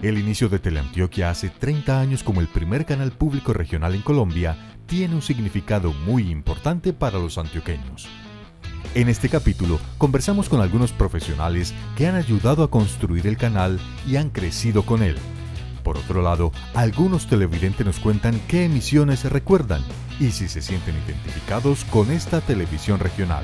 El inicio de Teleantioquia hace 30 años como el primer canal público regional en Colombia tiene un significado muy importante para los antioqueños. En este capítulo conversamos con algunos profesionales que han ayudado a construir el canal y han crecido con él. Por otro lado, algunos televidentes nos cuentan qué emisiones recuerdan y si se sienten identificados con esta televisión regional.